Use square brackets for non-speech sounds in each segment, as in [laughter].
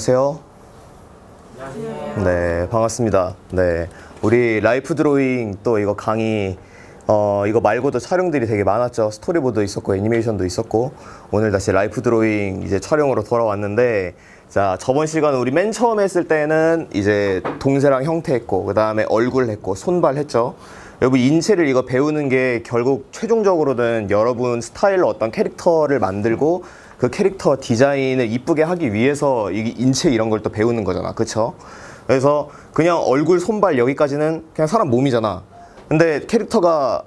안녕하세요. 네, 반갑습니다. 네, 우리 life drawing 또 이거 강의 어 이거 말고도 촬영들이 되게 많았죠. 스토리보드 있었고 애니메이션도 있었고 오늘 다시 life drawing 이제 촬영으로 돌아왔는데 자 저번 시간 우리 맨 처음 했을 때는 이제 동세랑 형태 했고 그 다음에 얼굴 했고 손발 했죠. 여러분 인체를 이거 배우는 게 결국 최종적으로는 여러분 스타일로 어떤 캐릭터를 만들고 그 캐릭터 디자인을 이쁘게 하기 위해서 이 인체 이런 걸 또 배우는 거잖아. 그쵸? 그래서 그냥 얼굴, 손발 여기까지는 그냥 사람 몸이잖아. 근데 캐릭터가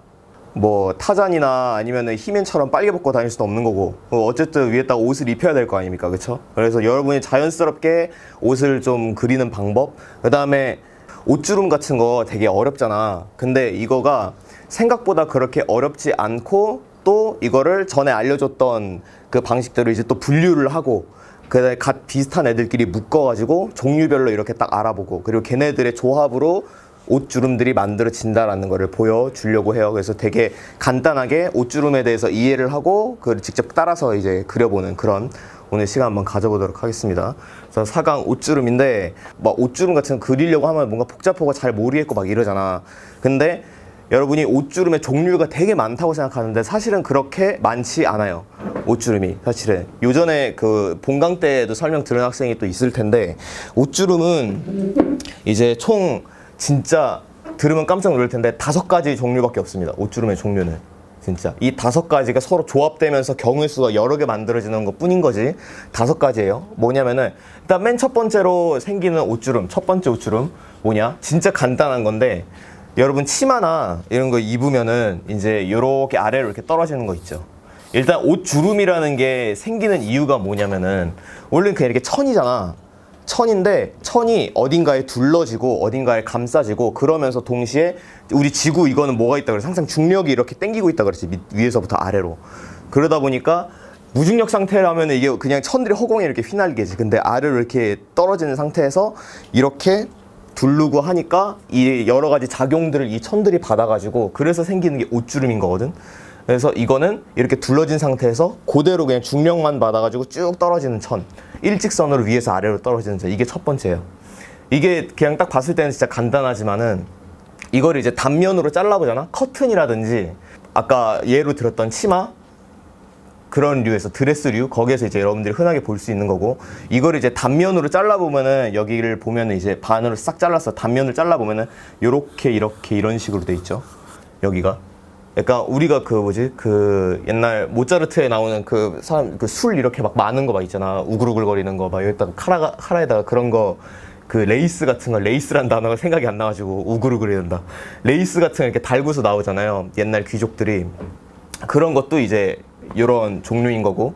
뭐 타잔이나 아니면은 히맨처럼 빨개 벗고 다닐 수도 없는 거고 뭐 어쨌든 위에다 옷을 입혀야 될 거 아닙니까 그쵸 그래서 여러분이 자연스럽게 옷을 좀 그리는 방법 그 다음에 옷주름 같은 거 되게 어렵잖아 근데 이거가 생각보다 그렇게 어렵지 않고 또 이거를 전에 알려줬던 그 방식대로 이제 또 분류를 하고 그다음에 갓 비슷한 애들끼리 묶어가지고 종류별로 이렇게 딱 알아보고 그리고 걔네들의 조합으로 옷주름들이 만들어진다라는 것을 보여주려고 해요. 그래서 되게 간단하게 옷주름에 대해서 이해를 하고 그걸 직접 따라서 이제 그려보는 그런 오늘 시간 한번 가져보도록 하겠습니다. 그래서 4강 옷주름인데 막 옷주름 같은 거 그리려고 하면 뭔가 복잡하고 잘 모르겠고 막 이러잖아. 근데 여러분이 옷주름의 종류가 되게 많다고 생각하는데 사실은 그렇게 많지 않아요. 옷주름이 사실은 요전에 그 본강 때도 설명 들은 학생이 또 있을 텐데 옷주름은 이제 총 진짜 들으면 깜짝 놀랄 텐데 다섯 가지 종류밖에 없습니다. 옷주름의 종류는. 진짜 이 다섯 가지가 서로 조합되면서 경우의 수가 여러 개 만들어지는 것 뿐인 거지 다섯 가지예요 뭐냐면은 일단 맨 첫 번째로 생기는 옷주름 첫 번째 옷주름 뭐냐 진짜 간단한 건데 여러분 치마나 이런 거 입으면은 이제 요렇게 아래로 이렇게 떨어지는 거 있죠. 일단 옷 주름이라는 게 생기는 이유가 뭐냐면은 원래 그냥 이렇게 천이잖아. 천인데 천이 어딘가에 둘러지고 어딘가에 감싸지고 그러면서 동시에 우리 지구 이거는 뭐가 있다 그래서 항상 중력이 이렇게 땡기고 있다 그랬지 밑- 위에서부터 아래로. 그러다 보니까 무중력 상태라면 이게 그냥 천들이 허공에 이렇게 휘날리겠지. 근데 아래로 이렇게 떨어지는 상태에서 이렇게 두르고 하니까 이 여러 가지 작용들을 이 천들이 받아가지고 그래서 생기는 게 옷주름인 거거든. 그래서 이거는 이렇게 둘러진 상태에서 그대로 그냥 중력만 받아가지고 쭉 떨어지는 천. 일직선으로 위에서 아래로 떨어지는 천. 이게 첫 번째예요. 이게 그냥 딱 봤을 때는 진짜 간단하지만은 이거를 이제 단면으로 잘라보잖아? 커튼이라든지 아까 예로 들었던 치마 그런 류에서 드레스류 거기에서 이제 여러분들이 흔하게 볼 수 있는 거고 이거를 이제 단면으로 잘라 보면은 여기를 보면은 이제 반으로 싹 잘라서 단면을 잘라 보면은 요렇게 이렇게 이런 식으로 돼 있죠. 여기가. 약간 우리가 그 뭐지? 그 옛날 모차르트에 나오는 그 사람 그 술 이렇게 막 많은 거 막 있잖아. 우글우글 거리는 거 막 여기다가 카라 카라에다가 그런 거 그 레이스 같은 거 레이스란 단어가 생각이 안 나가지고 우글우글이된다. 레이스 같은 거 이렇게 달고서 나오잖아요. 옛날 귀족들이. 그런 것도 이제 이런 종류인 거고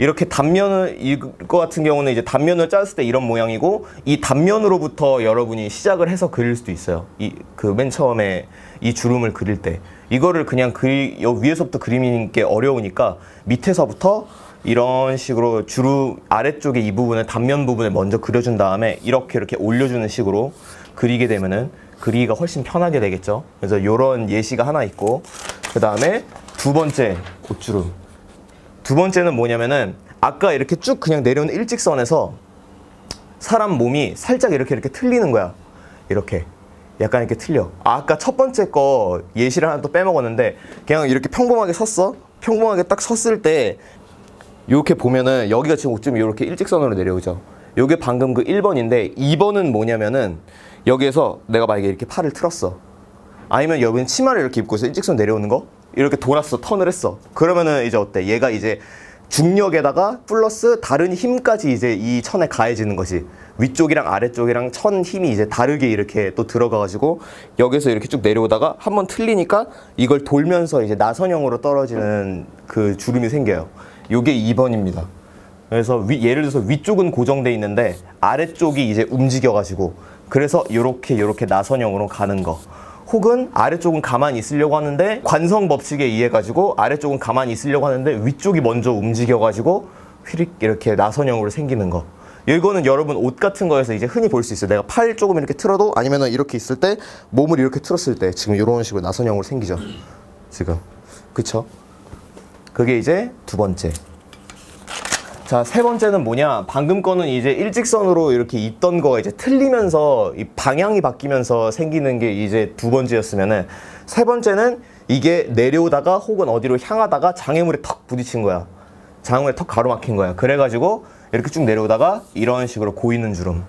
이렇게 단면을 이거 같은 경우는 이제 단면을 짰을 때 이런 모양이고 이 단면으로부터 여러분이 시작을 해서 그릴 수도 있어요. 이 그 맨 처음에 이 주름을 그릴 때 이거를 그냥 여 위에서부터 그리는 게 어려우니까 밑에서부터 이런 식으로 주름 아래쪽에 이 부분을 단면 부분을 먼저 그려준 다음에 이렇게 이렇게 올려주는 식으로 그리게 되면은 그리기가 훨씬 편하게 되겠죠. 그래서 이런 예시가 하나 있고 그 다음에 두 번째 옷주름. 두 번째는 뭐냐면은 아까 이렇게 쭉 그냥 내려오는 일직선에서 사람 몸이 살짝 이렇게 이렇게 틀리는 거야. 이렇게. 약간 이렇게 틀려. 아, 아까 첫 번째 거 예시를 하나 또 빼먹었는데 그냥 이렇게 평범하게 섰어. 평범하게 딱 섰을 때 이렇게 보면은 여기가 지금 옷쯤이 이렇게 일직선으로 내려오죠. 요게 방금 그 1번인데 2번은 뭐냐면은 여기에서 내가 만약에 이렇게 팔을 틀었어. 아니면 여기는 치마를 이렇게 입고서 일직선 내려오는 거 이렇게 돌았어 턴을 했어 그러면은 이제 어때 얘가 이제 중력에다가 플러스 다른 힘까지 이제 이 천에 가해지는 것이 위쪽이랑 아래쪽이랑 천 힘이 이제 다르게 이렇게 또 들어가가지고 여기서 이렇게 쭉 내려오다가 한번 틀리니까 이걸 돌면서 이제 나선형으로 떨어지는 그 주름이 생겨요. 요게 2번입니다. 그래서 위- 예를 들어서 위쪽은 고정돼 있는데 아래쪽이 이제 움직여가지고 그래서 요렇게 요렇게 나선형으로 가는 거. 혹은 아래쪽은 가만히 있으려고 하는데 관성 법칙에 의해 가지고 아래쪽은 가만히 있으려고 하는데 위쪽이 먼저 움직여 가지고 휘릭 이렇게 나선형으로 생기는 거. 이거는 여러분 옷 같은 거에서 이제 흔히 볼 수 있어요. 내가 팔 조금 이렇게 틀어도 아니면은 이렇게 있을 때 몸을 이렇게 틀었을 때 지금 이런 식으로 나선형으로 생기죠. 지금. 그쵸? 그게 이제 두 번째. 자, 세 번째는 뭐냐? 방금 거는 이제 일직선으로 이렇게 있던 거가 이제 틀리면서 이 방향이 바뀌면서 생기는 게 이제 두 번째였으면은 세 번째는 이게 내려오다가 혹은 어디로 향하다가 장애물에 턱 부딪힌 거야. 장애물에 턱 가로막힌 거야. 그래가지고 이렇게 쭉 내려오다가 이런 식으로 고이는 주름.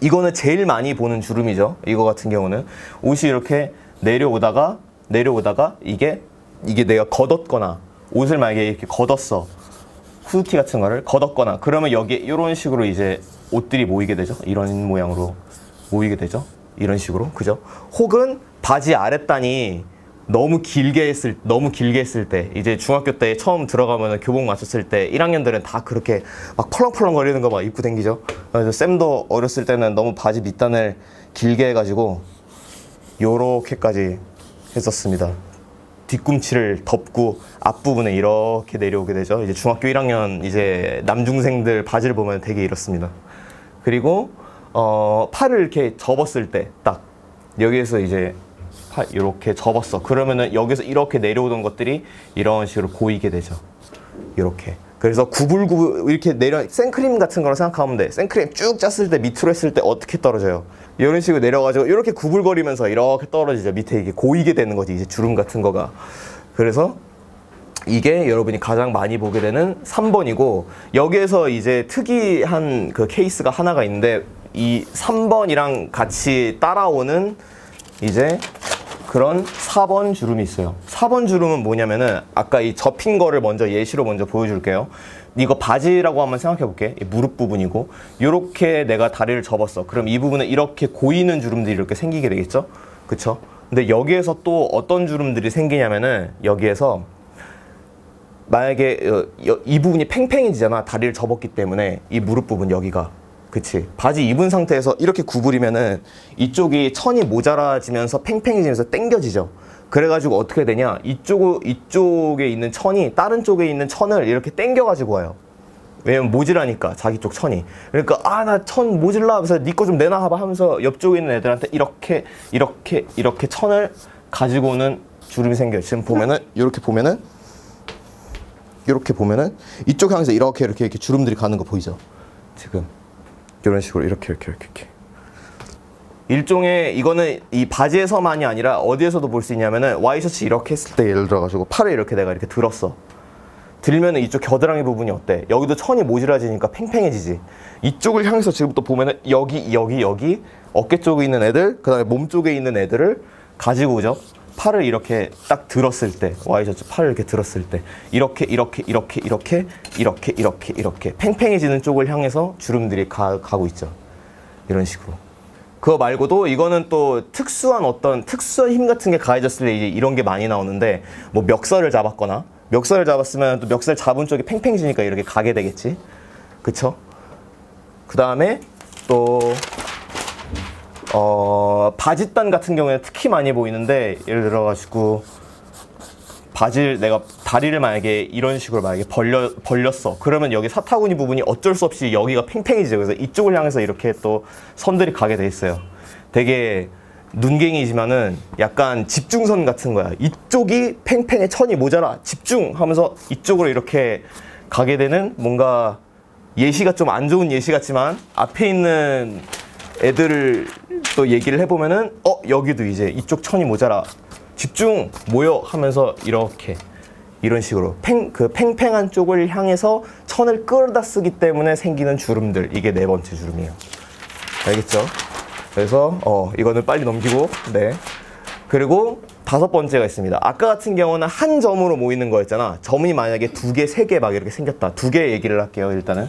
이거는 제일 많이 보는 주름이죠. 이거 같은 경우는 옷이 이렇게 내려오다가 내려오다가 이게 이게 내가 걷었거나 옷을 만약에 이렇게 걷었어. 후드티 같은 거를 걷었거나 그러면 여기에 이런 식으로 이제 옷들이 모이게 되죠. 이런 모양으로 모이게 되죠. 이런 식으로 그죠? 혹은 바지 아랫단이 너무 길게 했을 너무 길게 했을 때 이제 중학교 때 처음 들어가면 교복 맞췄을 때 1학년들은 다 그렇게 막 펄렁펄렁 거리는 거 막 입고 댕기죠. 그래서 쌤도 어렸을 때는 너무 바지 밑단을 길게 해가지고 요렇게까지 했었습니다. 뒤꿈치를 덮고 앞부분에 이렇게 내려오게 되죠. 이제 중학교 1학년 이제 남중생들 바지를 보면 되게 이렇습니다. 그리고 어, 팔을 이렇게 접었을 때 딱 여기에서 이제 팔 이렇게 접었어. 그러면은 여기서 이렇게 내려오던 것들이 이런 식으로 고이게 되죠. 이렇게. 그래서 구불구불 이렇게 내려 생크림 같은 거로 생각하면 돼. 생크림 쭉 짰을 때 밑으로 했을 때 어떻게 떨어져요? 이런 식으로 내려가지고 이렇게 구불거리면서 이렇게 떨어지죠. 밑에 이게 고이게 되는 거지 이제 주름 같은 거가. 그래서 이게 여러분이 가장 많이 보게 되는 3번이고 여기에서 이제 특이한 그 케이스가 하나가 있는데 이 3번이랑 같이 따라오는 이제 그런 4번 주름이 있어요. 4번 주름은 뭐냐면은 아까 이 접힌 거를 먼저 예시로 먼저 보여줄게요. 이거 바지라고 한번 생각해 볼게. 무릎 부분이고 이렇게 내가 다리를 접었어. 그럼 이 부분에 이렇게 고이는 주름들이 이렇게 생기게 되겠죠? 그쵸? 근데 여기에서 또 어떤 주름들이 생기냐면은 여기에서 만약에 어, 이 부분이 팽팽해지잖아. 다리를 접었기 때문에 이 무릎 부분 여기가 그치. 바지 입은 상태에서 이렇게 구부리면은 이쪽이 천이 모자라지면서 팽팽해지면서 당겨지죠. 그래가지고 어떻게 되냐? 이쪽 이쪽에 있는 천이 다른 쪽에 있는 천을 이렇게 당겨가지고 와요. 왜냐면 모질하니까 자기 쪽 천이. 그러니까 아 나 천 모질라 하면서 니거좀 내놔봐 하면서 옆쪽에 있는 애들한테 이렇게 이렇게 이렇게 천을 가지고 오는 주름이 생겨요. 지금 보면은 이렇게 보면은 이렇게 보면은 이쪽 향해서 이렇게 이렇게 이렇게 주름들이 가는 거 보이죠? 지금 이런 식으로 이렇게 이렇게 이렇게, 이렇게. 일종의 이거는 이 바지에서만이 아니라 어디에서도 볼 수 있냐면은 와이셔츠 이렇게 했을 때 예를 들어가지고 팔을 이렇게 내가 이렇게 들었어 들면은 이쪽 겨드랑이 부분이 어때? 여기도 천이 모질라지니까 팽팽해지지 이쪽을 향해서 지금부터 보면은 여기 여기 여기 어깨 쪽에 있는 애들 그 다음에 몸 쪽에 있는 애들을 가지고 오죠 팔을 이렇게 딱 들었을 때 와이셔츠 팔을 이렇게 들었을 때 이렇게 이렇게 이렇게 이렇게 이렇게 이렇게 이렇게 팽팽해지는 쪽을 향해서 주름들이 가, 가고 있죠. 이런 식으로. 그거 말고도 이거는 또 특수한 어떤 특수한 힘 같은 게 가해졌을 때 이제 이런 게 많이 나오는데 뭐 멱살을 잡았거나 멱살을 잡았으면 또 멱살 잡은 쪽이 팽팽해지니까 이렇게 가게 되겠지. 그쵸? 그 다음에 또 어, 바지단 같은 경우에 특히 많이 보이는데 예를 들어가지고 바지를 내가 다리를 만약에 이런 식으로 만약에 벌려, 벌렸어. 그러면 여기 사타구니 부분이 어쩔 수 없이 여기가 팽팽해지죠. 그래서 이쪽을 향해서 이렇게 또 선들이 가게 돼 있어요. 되게 눈갱이지만은 약간 집중선 같은 거야. 이쪽이 팽팽해 천이 모자라 집중 하면서 이쪽으로 이렇게 가게 되는 뭔가 예시가 좀 안 좋은 예시 같지만 앞에 있는 애들을 또 얘기를 해보면은 어 여기도 이제 이쪽 천이 모자라. 집중 모여 하면서 이렇게 이런 식으로 팽, 그 팽팽한 쪽을 향해서 천을 끌다 쓰기 때문에 생기는 주름들. 이게 네 번째 주름이에요. 알겠죠? 그래서 어 이거는 빨리 넘기고 네. 그리고 다섯 번째가 있습니다. 아까 같은 경우는 한 점으로 모이는 거였잖아. 점이 만약에 두 개, 세 개 막 이렇게 생겼다. 두 개 얘기를 할게요 일단은.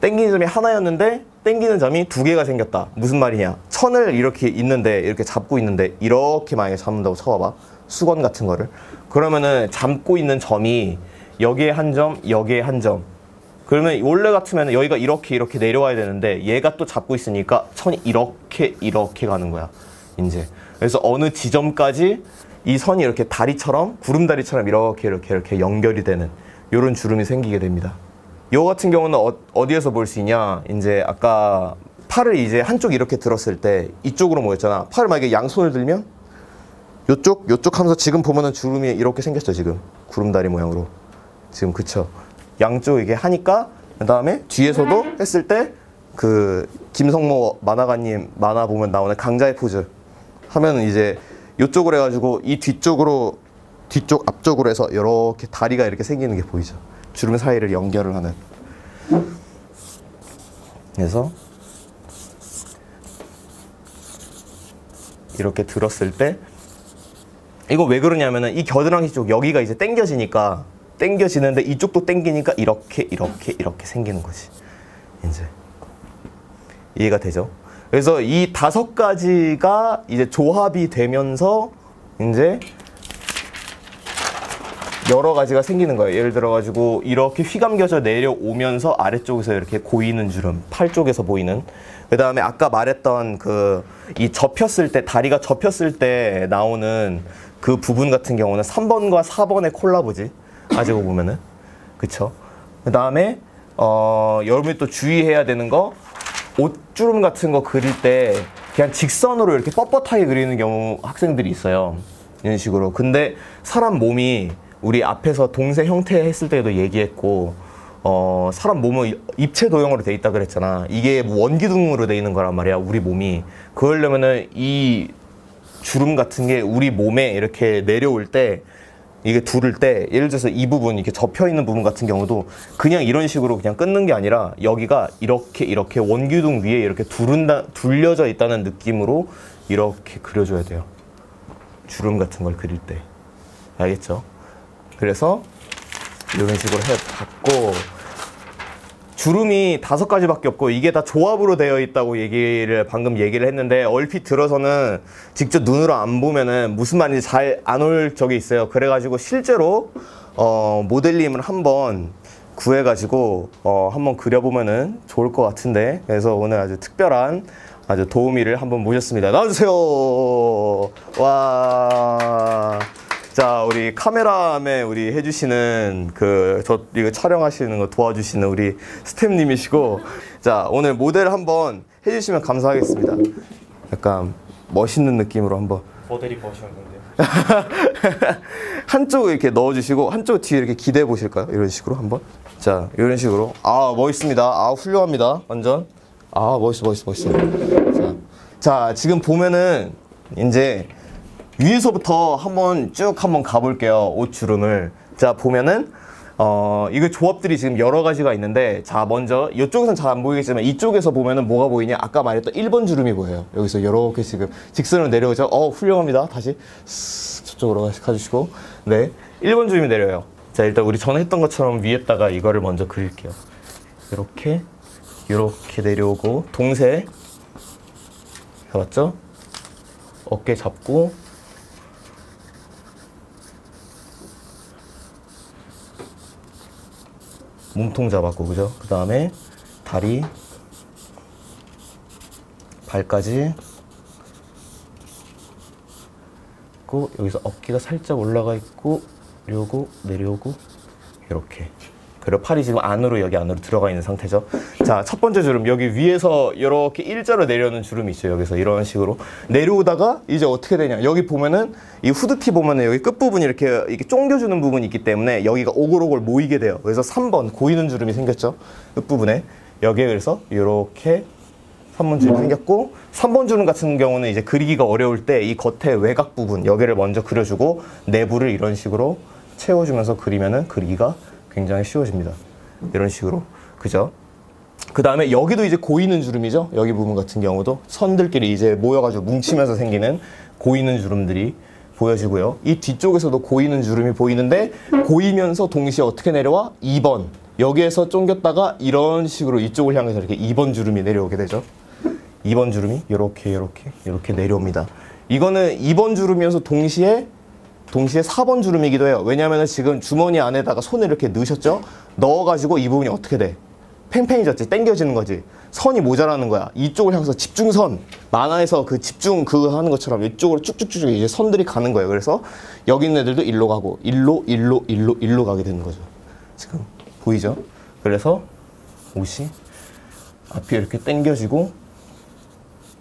땡기는 점이 하나였는데 땡기는 점이 두 개가 생겼다. 무슨 말이냐? 천을 이렇게 있는데 이렇게 잡고 있는데 이렇게 만약에 잡는다고 쳐봐봐. 수건 같은 거를. 그러면은 잡고 있는 점이 여기에 한 점, 여기에 한 점. 그러면 원래 같으면 여기가 이렇게 이렇게 내려와야 되는데 얘가 또 잡고 있으니까 천이 이렇게 이렇게 가는 거야. 이제. 그래서 어느 지점까지 이 선이 이렇게 다리처럼 구름다리처럼 이렇게 이렇게 이렇게 연결이 되는 이런 주름이 생기게 됩니다. 요 같은 경우는 어, 디에서 볼 수 있냐? 이제 아까 팔을 이제 한쪽 이렇게 들었을 때 이쪽으로 모였잖아. 팔을 만약에 양손을 들면 요쪽 요쪽 하면서 지금 보면은 주름이 이렇게 생겼죠 지금 구름다리 모양으로 지금 그쵸 양쪽 이게 하니까 그 다음에 뒤에서도 했을 때 그 김성모 만화가님 만화 보면 나오는 강자의 포즈 하면은 이제 이쪽으로 해가지고 이 뒤쪽으로 뒤쪽 앞쪽으로 해서 이렇게 다리가 이렇게 생기는 게 보이죠. 주름 사이를 연결을 하는. 그래서 이렇게 들었을 때 이거 왜 그러냐면은 이 겨드랑이 쪽 여기가 이제 당겨지니까 당겨지는데 이쪽도 당기니까 이렇게 이렇게 이렇게 생기는 거지. 이제 이해가 되죠? 그래서 이 다섯 가지가 이제 조합이 되면서 이제 여러 가지가 생기는 거예요. 예를 들어 가지고 이렇게 휘감겨져 내려오면서 아래쪽에서 이렇게 고이는 주름, 팔 쪽에서 보이는. 그 다음에 아까 말했던 그 이 접혔을 때 다리가 접혔을 때 나오는 그 부분 같은 경우는 3번과 4번의 콜라보지. 가지고 보면은. 그쵸? 그 다음에 어 여러분이 또 주의해야 되는 거 옷주름 같은 거 그릴 때 그냥 직선으로 이렇게 뻣뻣하게 그리는 경우 학생들이 있어요. 이런 식으로. 근데 사람 몸이 우리 앞에서 동세 형태 했을 때도 얘기했고 어 사람 몸은 입체 도형으로 돼 있다 그랬잖아. 이게 뭐 원기둥으로 돼 있는 거란 말이야. 우리 몸이. 그러려면은 이 주름 같은 게 우리 몸에 이렇게 내려올 때 이게 두를 때 예를 들어서 이 부분 이렇게 접혀 있는 부분 같은 경우도 그냥 이런 식으로 그냥 끊는 게 아니라 여기가 이렇게 이렇게 원기둥 위에 이렇게 두른다 둘려져 있다는 느낌으로 이렇게 그려줘야 돼요. 주름 같은 걸 그릴 때 알겠죠? 그래서 이런 식으로 해봤고 주름이 다섯 가지밖에 없고 이게 다 조합으로 되어 있다고 얘기를 방금 얘기를 했는데 얼핏 들어서는 직접 눈으로 안 보면은 무슨 말인지 잘 안 올 적이 있어요. 그래가지고 실제로 어, 모델링을 한번 구해가지고 어, 한번 그려보면은 좋을 것 같은데 그래서 오늘 아주 특별한 아주 도우미를 한번 모셨습니다. 나와주세요. 와. 자, 우리 카메라맨 우리 해주시는 그, 저, 이거 촬영하시는 거 도와주시는 우리 스탭님이시고, 자, 오늘 모델 한번 해주시면 감사하겠습니다. 약간 멋있는 느낌으로 한번. 모델이 버셨는데 [laughs] 한쪽 이렇게 넣어주시고, 한쪽 뒤에 이렇게 기대해 보실까요? 이런 식으로 한번. 자, 이런 식으로. 아, 멋있습니다. 아, 훌륭합니다. 완전. 아, 멋있어, 멋있어, 멋있어. 자, 자 지금 보면은, 이제, 위에서부터 한번 쭉 한번 가볼게요. 옷 주름을. 자, 보면은, 어, 이거 조합들이 지금 여러 가지가 있는데, 자, 먼저, 이쪽에선 잘안 보이겠지만, 이쪽에서 보면은 뭐가 보이냐? 아까 말했던 1번 주름이 보여요. 여기서 이렇게 지금 직선으로 내려오죠? 어, 훌륭합니다. 다시, 쓱 저쪽으로 가- 가주시고. 네. 1번 주름이 내려요. 자, 일단 우리 전에 했던 것처럼 위에다가 이거를 먼저 그릴게요. 이렇게, 이렇게 내려오고, 동세. 해봤죠? 어깨 잡고, 몸통 잡았고 그죠? 그 다음에 다리 발까지 있고 여기서 어깨가 살짝 올라가 있고 내려오고 내려오고 이렇게 그리고 팔이 지금 안으로 여기 안으로 들어가 있는 상태죠. 자, 첫 번째 주름 여기 위에서 이렇게 일자로 내려오는 주름이 있어요. 여기서 이런 식으로 내려오다가 이제 어떻게 되냐? 여기 보면은 이 후드티 보면은 여기 끝 부분이 이렇게 이렇게 쫑겨주는 부분이 있기 때문에 여기가 오글오글 모이게 돼요. 그래서 3번 고이는 주름이 생겼죠. 끝 부분에 여기에 그래서 이렇게 3번 주름 생겼고 3번 주름 같은 경우는 이제 그리기가 어려울 때 이 겉에 외곽 부분 여기를 먼저 그려주고 내부를 이런 식으로 채워주면서 그리면은 그리기가 굉장히 쉬워집니다. 이런 식으로 그죠? 그 다음에 여기도 이제 고이는 주름이죠. 여기 부분 같은 경우도 선들끼리 이제 모여가지고 뭉치면서 생기는 고이는 주름들이 보여지고요. 이 뒤쪽에서도 고이는 주름이 보이는데 고이면서 동시에 어떻게 내려와? 2번. 여기에서 쫑겼다가 이런 식으로 이쪽을 향해서 이렇게 2번 주름이 내려오게 되죠. 2번 주름이 이렇게 이렇게 이렇게 내려옵니다. 이거는 2번 주름이어서 동시에 동시에 4번 주름이기도 해요. 왜냐하면 지금 주머니 안에다가 손을 이렇게 넣으셨죠? 넣어가지고 이 부분이 어떻게 돼? 팽팽해졌지, 당겨지는 거지. 선이 모자라는 거야. 이쪽을 향해서 집중선. 만화에서 그 집중 그거 하는 것처럼 이쪽으로 쭉쭉쭉 이제 선들이 가는 거예요. 그래서 여기 있는 애들도 일로 가고, 일로, 일로, 일로, 일로 가게 되는 거죠. 지금 보이죠? 그래서 옷이 앞이 이렇게 당겨지고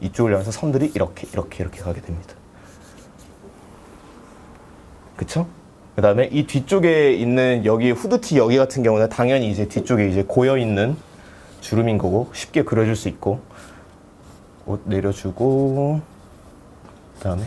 이쪽을 향해서 선들이 이렇게, 이렇게, 이렇게 가게 됩니다. 그쵸? 그 다음에 이 뒤쪽에 있는 여기 후드티 여기 같은 경우는 당연히 이제 뒤쪽에 이제 고여 있는 주름인 거고 쉽게 그려줄 수 있고 옷 내려주고 그 다음에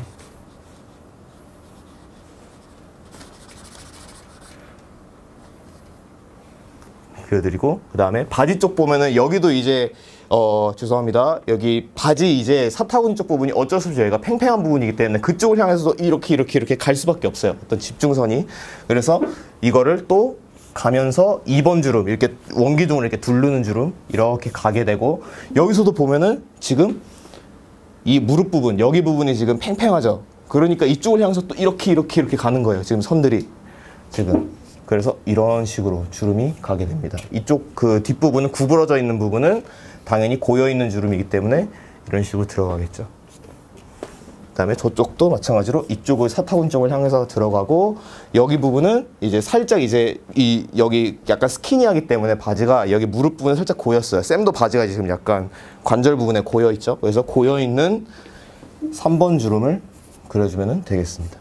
그려드리고 그 다음에 바지 쪽 보면은 여기도 이제 어 죄송합니다. 여기 바지 이제 사타구니 쪽 부분이 어쩔 수 없이 여기가 팽팽한 부분이기 때문에 그쪽을 향해서도 이렇게 이렇게 이렇게 갈 수밖에 없어요. 어떤 집중선이. 그래서 이거를 또 가면서 2번 주름 이렇게 원기둥을 이렇게 두르는 주름 이렇게 가게 되고 여기서도 보면은 지금 이 무릎 부분 여기 부분이 지금 팽팽하죠. 그러니까 이쪽을 향해서 또 이렇게 이렇게 이렇게 가는 거예요. 지금 선들이 지금. 그래서 이런 식으로 주름이 가게 됩니다. 이쪽 그 뒷부분은 구부러져 있는 부분은 당연히 고여 있는 주름이기 때문에 이런 식으로 들어가겠죠 그다음에 저쪽도 마찬가지로 이쪽을 사타구니 쪽을 향해서 들어가고 여기 부분은 이제 살짝 이제 이 여기 약간 스키니하기 때문에 바지가 여기 무릎 부분에 살짝 고였어요. 쌤도 바지가 지금 약간 관절 부분에 고여 있죠. 그래서 고여 있는 3번 주름을 그려주면 되겠습니다.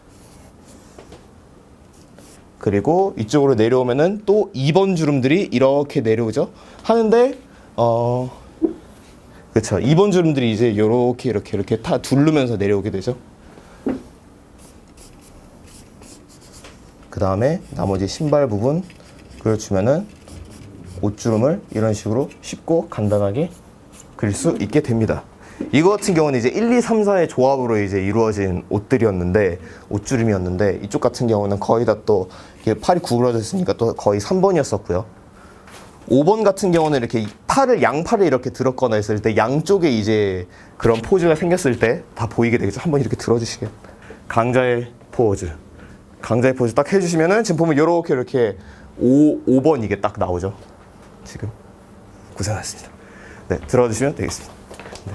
그리고 이쪽으로 내려오면은 또 2번 주름들이 이렇게 내려오죠. 하는데 어 그렇죠. 2번 주름들이 이제 이렇게 이렇게 이렇게 다 두르면서 내려오게 되죠. 그 다음에 나머지 신발 부분 그려주면은 옷주름을 이런 식으로 쉽고 간단하게 그릴 수 있게 됩니다. 이거 같은 경우는 이제 1, 2, 3, 4의 조합으로 이제 이루어진 옷들이었는데 옷주름이었는데 이쪽 같은 경우는 거의 다 또 팔이 구부러져 있으니까 또 거의 3번이었었고요. 5번 같은 경우는 이렇게 팔을 양팔을 이렇게 들었거나 했을 때 양쪽에 이제 그런 포즈가 생겼을 때 다 보이게 되겠죠. 한번 이렇게 들어주시게. 강자의 포즈. 강자의 포즈 딱 해주시면은 지금 보면 이렇게 이렇게 5, 5번 이게 딱 나오죠. 지금 고생하셨습니다. 네, 들어주시면 되겠습니다. 네.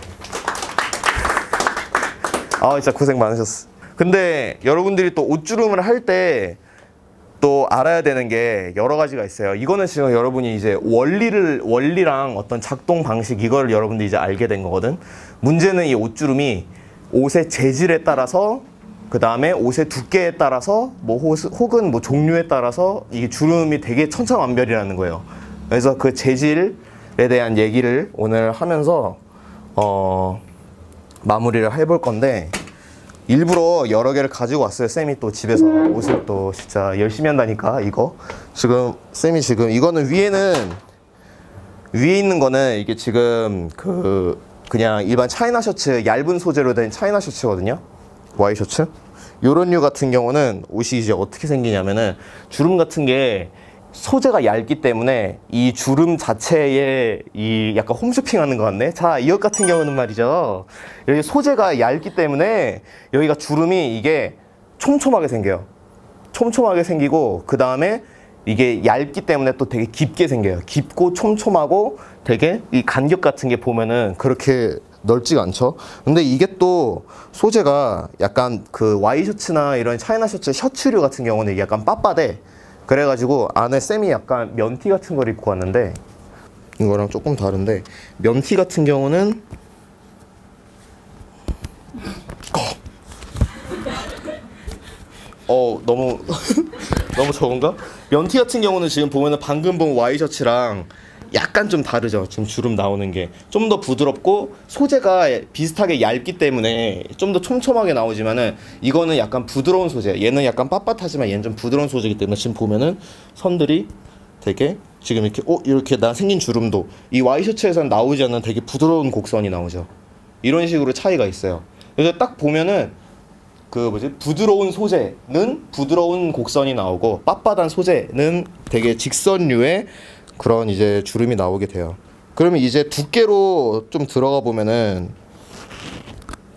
아, 진짜 고생 많으셨어. 근데 여러분들이 또 옷주름을 할때 또 알아야 되는 게 여러 가지가 있어요. 이거는 지금 여러분이 이제 원리를 원리랑 어떤 작동 방식 이걸 여러분들이 이제 알게 된 거거든. 문제는 이 옷주름이 옷의 재질에 따라서 그 다음에 옷의 두께에 따라서 뭐 혹은 뭐 종류에 따라서 이게 주름이 되게 천차만별이라는 거예요. 그래서 그 재질에 대한 얘기를 오늘 하면서 어 마무리를 해볼 건데 일부러 여러 개를 가지고 왔어요. 쌤이 또 집에서 옷을 또 진짜 열심히 한다니까 이거 지금 쌤이 지금 이거는 위에는 위에 있는 거는 이게 지금 그 그냥 일반 차이나 셔츠 얇은 소재로 된 차이나 셔츠거든요. 와이 셔츠. 요런 류 같은 경우는 옷이 이제 어떻게 생기냐면은 주름 같은 게 소재가 얇기 때문에 이 주름 자체에 이 약간 홈쇼핑 하는 것 같네. 자, 이 옷 같은 경우는 말이죠. 여기 소재가 얇기 때문에 여기가 주름이 이게 촘촘하게 생겨요. 촘촘하게 생기고 그 다음에 이게 얇기 때문에 또 되게 깊게 생겨요. 깊고 촘촘하고 되게 이 간격 같은 게 보면은 그렇게 넓지가 않죠. 근데 이게 또 소재가 약간 그 와이셔츠나 이런 차이나 셔츠 셔츠류 같은 경우는 약간 빳빳해. 그래가지고 안에 쌤이 약간 면티 같은 걸 입고 왔는데 이거랑 조금 다른데 면티 같은 경우는 어 너무 [laughs] 너무 적은가? 면티 같은 경우는 지금 보면은 방금 본 와이셔츠랑 약간 좀 다르죠. 지금 주름 나오는 게 좀 더 부드럽고 소재가 비슷하게 얇기 때문에 좀 더 촘촘하게 나오지만은 이거는 약간 부드러운 소재. 얘는 약간 빳빳하지만 얘는 좀 부드러운 소재이기 때문에 지금 보면은 선들이 되게 지금 이렇게 어 이렇게 나 생긴 주름도 이 와이셔츠에서는 나오지 않는 되게 부드러운 곡선이 나오죠. 이런 식으로 차이가 있어요. 그래서 딱 보면은 그 뭐지 부드러운 소재는 부드러운 곡선이 나오고 빳빳한 소재는 되게 직선류의 그런 이제 주름이 나오게 돼요. 그러면 이제 두께로 좀 들어가 보면은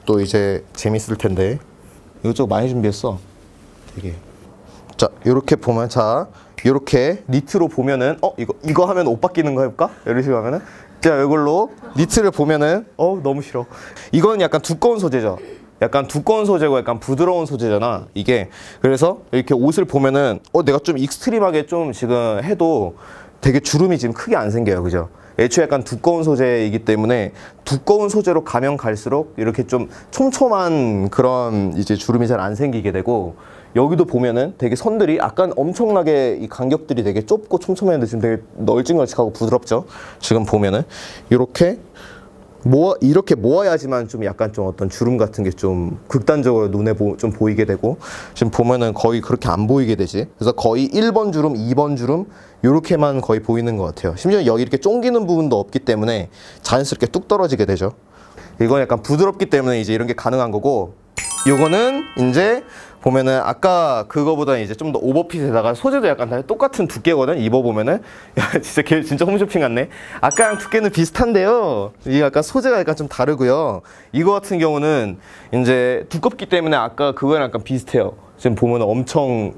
또 이제 재밌을 텐데 이것저것 많이 준비했어. 되게 자 이렇게 보면 자 이렇게 니트로 보면은 어 이거 이거 하면 옷 바뀌는 거 해볼까? 이런 식으로 하면은 자 이걸로 니트를 보면은 어 너무 싫어. 이건 약간 두꺼운 소재죠. 약간 두꺼운 소재고 약간 부드러운 소재잖아 이게 그래서 이렇게 옷을 보면은 어 내가 좀 extreme하게 좀 지금 해도 되게 주름이 지금 크게 안 생겨요. 그죠? 애초에 약간 두꺼운 소재이기 때문에 두꺼운 소재로 가면 갈수록 이렇게 좀 촘촘한 그런 이제 주름이 잘 안 생기게 되고 여기도 보면은 되게 선들이 약간 엄청나게 이 간격들이 되게 좁고 촘촘했는데 지금 되게 널찍널찍하고 부드럽죠. 지금 보면은 이렇게 모아 이렇게 모아야지만 좀 약간 좀 어떤 주름 같은 게 좀 극단적으로 눈에 보, 좀 보이게 되고 지금 보면은 거의 그렇게 안 보이게 되지. 그래서 거의 1번 주름, 2번 주름 요렇게만 거의 보이는 것 같아요. 심지어 여기 이렇게 쫑기는 부분도 없기 때문에 자연스럽게 뚝 떨어지게 되죠. 이건 약간 부드럽기 때문에 이제 이런 게 가능한 거고 요거는 이제 보면은 아까 그거보다 이제 좀 더 오버핏에다가 소재도 약간 다 똑같은 두께거든? 입어보면은. [laughs] 야 진짜 걔 진짜 홈쇼핑 같네. 아까랑 두께는 비슷한데요. 이게 약간 소재가 약간 좀 다르고요. 이거 같은 경우는 이제 두껍기 때문에 아까 그거랑 약간 비슷해요. 지금 보면은 엄청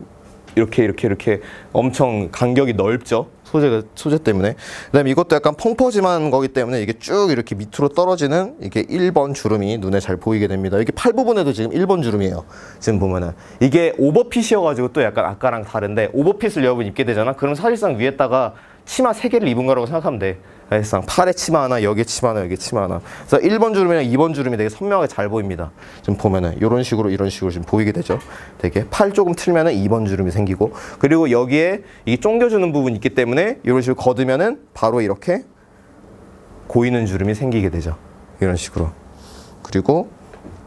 이렇게 이렇게 이렇게 엄청 간격이 넓죠? 소재가 소재 때문에. 그다음에 이것도 약간 펑퍼짐한 거기 때문에 이게 쭉 이렇게 밑으로 떨어지는 이게 1번 주름이 눈에 잘 보이게 됩니다. 이게 팔 부분에도 지금 1번 주름이에요. 지금 보면은. 이게 오버핏이어 가지고 또 약간 아까랑 다른데 오버핏을 여러분 입게 되잖아? 그럼 사실상 위에다가 치마 세 개를 입은 거라고 생각하면 돼. 사실상 팔에 치마 하나, 여기에 치마 하나, 여기에 치마 하나. 그래서 1번 주름이랑 2번 주름이 되게 선명하게 잘 보입니다. 지금 보면은 이런 식으로 이런 식으로 지금 보이게 되죠. 되게 팔 조금 틀면은 2번 주름이 생기고 그리고 여기에 이게 쫑겨주는 부분이 있기 때문에 이런 식으로 걷으면은 바로 이렇게 고이는 주름이 생기게 되죠. 이런 식으로. 그리고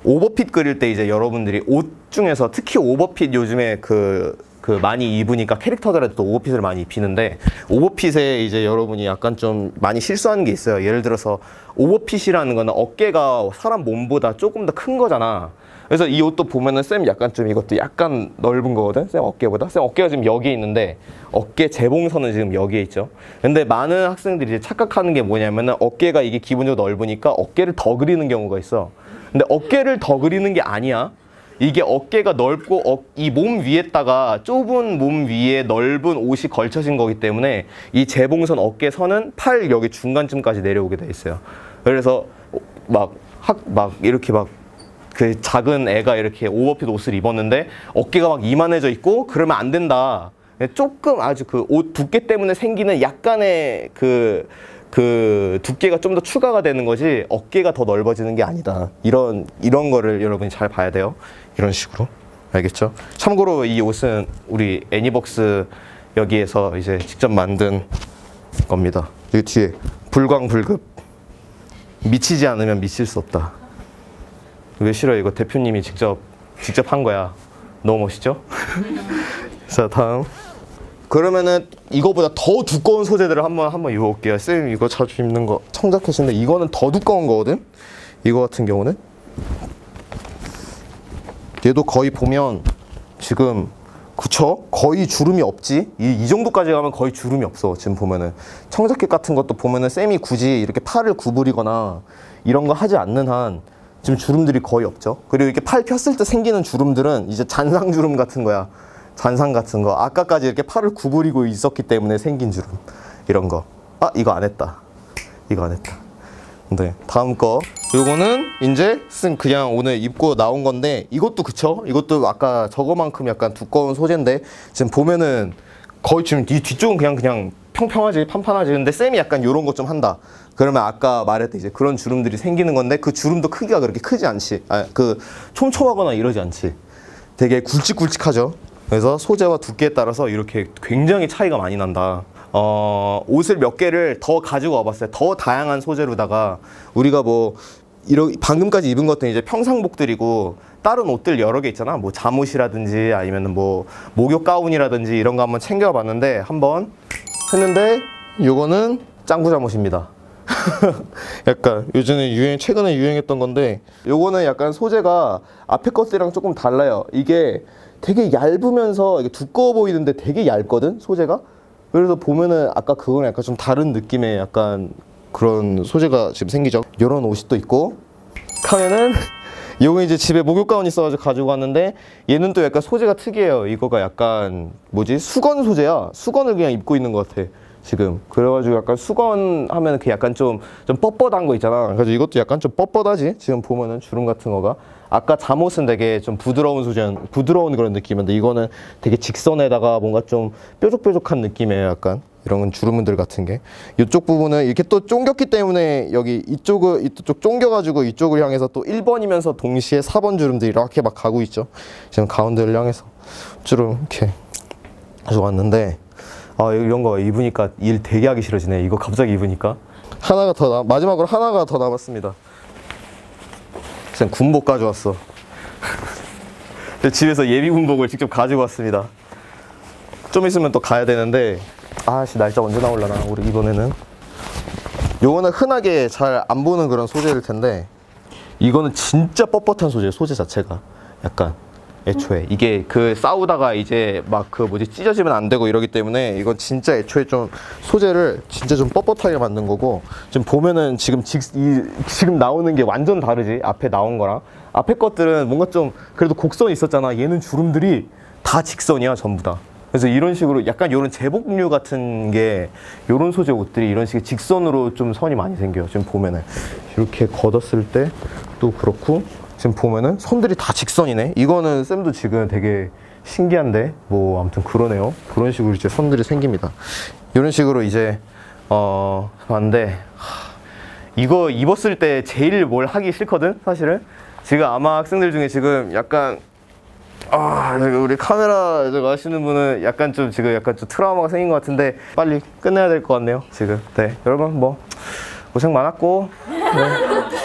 오버핏 그릴 때 이제 여러분들이 옷 중에서 특히 오버핏 요즘에 그, 그 많이 입으니까 캐릭터들한테 또 오버핏을 많이 입히는데 오버핏에 이제 여러분이 약간 좀 많이 실수하는 게 있어요. 예를 들어서 오버핏이라는 거는 어깨가 사람 몸보다 조금 더 큰 거잖아. 그래서 이 옷도 보면은 쌤 약간 좀 이것도 약간 넓은 거거든. 쌤 어깨보다. 쌤 어깨가 지금 여기에 있는데 어깨 재봉선은 지금 여기에 있죠. 근데 많은 학생들이 이제 착각하는 게 뭐냐면은 어깨가 이게 기본적으로 넓으니까 어깨를 더 그리는 경우가 있어. 근데 어깨를 더 그리는 게 아니야. 이게 어깨가 넓고 어, 이몸 위에다가 좁은 몸 위에 넓은 옷이 걸쳐진 거기 때문에 이 재봉선 어깨 선은 팔 여기 중간쯤까지 내려오게 돼 있어요. 그래서 막 학 막 이렇게 막그 작은 애가 이렇게 오버핏 옷을 입었는데 어깨가 막 이만해져 있고 그러면 안 된다. 조금 아주 그 옷 두께 때문에 생기는 약간의 그, 그 두께가 좀 더 추가가 되는 거지 어깨가 더 넓어지는 게 아니다. 이런, 이런 거를 여러분이 잘 봐야 돼요. 이런 식으로. 알겠죠? 참고로 이 옷은 우리 애니벅스 여기에서 이제 직접 만든 겁니다. 여기 뒤에 불광불급. 미치지 않으면 미칠 수 없다. 왜 싫어? 이거 대표님이 직접 직접 한 거야. 너무 멋있죠? [laughs] 자 다음. 그러면은 이거보다 더 두꺼운 소재들을 한번 한번 입어볼게요. 쌤 이거 자주 입는 거 청자켓인데 이거는 더 두꺼운 거거든. 이거 같은 경우는 얘도 거의 보면 지금 그쵸? 거의 주름이 없지? 이, 이 정도까지 가면 거의 주름이 없어. 지금 보면은. 청자켓 같은 것도 보면은 쌤이 굳이 이렇게 팔을 구부리거나 이런 거 하지 않는 한 지금 주름들이 거의 없죠. 그리고 이렇게 팔 폈을 때 생기는 주름들은 이제 잔상 주름 같은 거야. 잔상 같은 거. 아까까지 이렇게 팔을 구부리고 있었기 때문에 생긴 주름. 이런 거. 아, 이거 안 했다. 이거 안 했다. 네. 다음 거. 요거는 이제 쓴 그냥 오늘 입고 나온 건데 이것도 그쵸? 이것도 아까 저거만큼 약간 두꺼운 소재인데 지금 보면은 거의 지금 이 뒤쪽은 그냥 그냥 평평하지 판판하지 근데 쌤이 약간 요런 거좀 한다 그러면 아까 말했듯 이제 그런 주름들이 생기는 건데 그 주름도 크기가 그렇게 크지 않지 아, 그 촘촘하거나 이러지 않지 되게 굵직굵직하죠 그래서 소재와 두께에 따라서 이렇게 굉장히 차이가 많이 난다 어, 옷을 몇 개를 더 가지고 와봤어요 더 다양한 소재로다가 우리가 뭐 이런 방금까지 입은 것들은 이제 평상복들이고 다른 옷들 여러 개 있잖아. 뭐 잠옷이라든지 아니면 뭐 목욕 가운이라든지 이런 거 한번 챙겨봤는데 한번 했는데 요거는 짱구 잠옷입니다. [laughs] 약간 요즘에 유행 최근에 유행했던 건데 요거는 약간 소재가 앞에 것들이랑 조금 달라요. 이게 되게 얇으면서 이게 두꺼워 보이는데 되게 얇거든 소재가. 그래서 보면은 아까 그거는 약간 좀 다른 느낌의 약간 그런 소재가 지금 생기죠. 이런 옷이 또 있고 하면은 요거 [laughs] 이제 집에 목욕 가운 있어가지고 가지고 왔는데 얘는 또 약간 소재가 특이해요. 이거가 약간 뭐지 수건 소재야. 수건을 그냥 입고 있는 것 같아. 지금 그래가지고 약간 수건 하면 그 약간 좀 좀 뻣뻣한 거 있잖아. 그래서 이것도 약간 좀 뻣뻣하지. 지금 보면은 주름 같은 거가 아까 잠옷은 되게 좀 부드러운 소재, 부드러운 그런 느낌인데 이거는 되게 직선에다가 뭔가 좀 뾰족뾰족한 느낌이에요. 약간 이런 건 주름들 같은 게 이쪽 부분은 이렇게 또 쫑겼기 때문에 여기 이쪽을 이쪽 쫑겨가지고 이쪽을 향해서 또 1번이면서 동시에 4번 주름들이 이렇게 막 가고 있죠 지금 가운데를 향해서 주름 이렇게 가지고 왔는데 아 이런 거 입으니까 일 되게 하기 싫어지네. 이거 갑자기 입으니까. 하나가 더 남, 마지막으로 하나가 더 남았습니다. 지금 군복 가져왔어. 집에서 예비 군복을 직접 가지고 왔습니다. 좀 있으면 또 가야 되는데 아씨 날짜 언제 나올라나 우리 이번에는. 요거는 흔하게 잘 안 보는 그런 소재일 텐데 이거는 진짜 뻣뻣한 소재 소재 자체가. 약간 애초에. 이게 그 싸우다가 이제 막 그 뭐지 찢어지면 안 되고 이러기 때문에 이건 진짜 애초에 좀 소재를 진짜 좀 뻣뻣하게 만든 거고 지금 보면은 지금 직, 이, 지금 나오는 게 완전 다르지 앞에 나온 거랑. 앞에 것들은 뭔가 좀 그래도 곡선이 있었잖아. 얘는 주름들이 다 직선이야 전부 다. 그래서 이런 식으로 약간 이런 제복류 같은 게 이런 소재 옷들이 이런 식의 직선으로 좀 선이 많이 생겨요. 지금 보면은. 이렇게 걷었을 때 또 그렇고 지금 보면은 선들이 다 직선이네. 이거는 쌤도 지금 되게 신기한데 뭐 아무튼 그러네요. 그런 식으로 이제 선들이 생깁니다. 이런 식으로 이제 어 하, 이거 입었을 때 제일 뭘 하기 싫거든 사실은 지금 아마 학생들 중에 지금 약간 아, 우리 카메라 하시는 분은 약간 좀 지금 약간 좀 트라우마가 생긴 것 같은데 빨리 끝내야 될 것 같네요. 지금. 네, 여러분 뭐 고생 많았고. 네.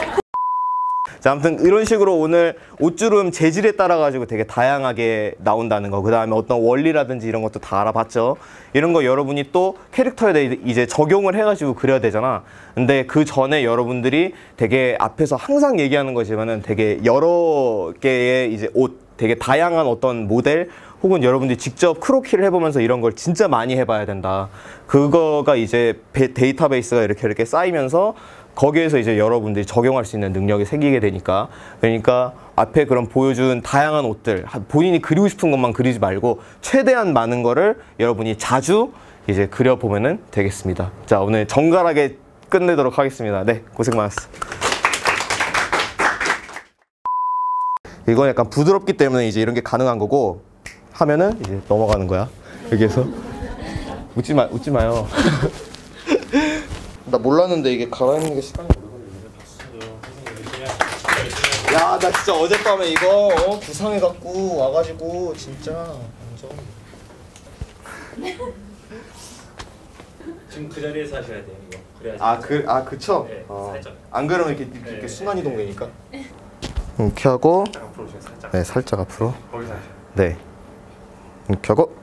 자, 아무튼 이런 식으로 오늘 옷주름 재질에 따라 가지고 되게 다양하게 나온다는 거. 그다음에 어떤 원리라든지 이런 것도 다 알아봤죠. 이런 거 여러분이 또 캐릭터에 대해 이제 적용을 해 가지고 그려야 되잖아. 근데 그 전에 여러분들이 되게 앞에서 항상 얘기하는 거지만은 되게 여러 개의 이제 옷 되게 다양한 어떤 모델 혹은 여러분들이 직접 크로키를 해보면서 이런 걸 진짜 많이 해봐야 된다. 그거가 이제 베- 데이터베이스가 이렇게 이렇게 쌓이면서 거기에서 이제 여러분들이 적용할 수 있는 능력이 생기게 되니까 그러니까 앞에 그런 보여준 다양한 옷들 하- 본인이 그리고 싶은 것만 그리지 말고 최대한 많은 거를 여러분이 자주 이제 그려보면은 되겠습니다. 자 오늘 정갈하게 끝내도록 하겠습니다. 네 고생 많았어. 이건 약간 부드럽기 때문에 이제 이런 게 가능한 거고 하면은 이제 넘어가는 거야 여기에서 웃지 마 웃지 마요 [laughs] 나 몰랐는데 이게 갈아입는 게 시간이 야나 진짜 어젯밤에 이거 어, 부상해 갖고 와 가지고 진짜 완전 지금 그 자리에서 하셔야 돼요 이거. 그래야지. 아 그 아 그쵸? 네, 어. 살짝. 안 그러면 이렇게 이렇게 네, 순간 네, 이동 되니까. 이렇게 하고 앞으로 오세요 살짝. 네 살짝 앞으로. 거기서 돼요. 네. 이렇게 하고